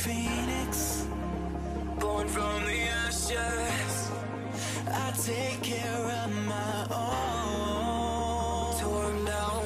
phoenix, born from the ashes. I take care of my own. Torn down.